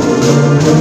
Música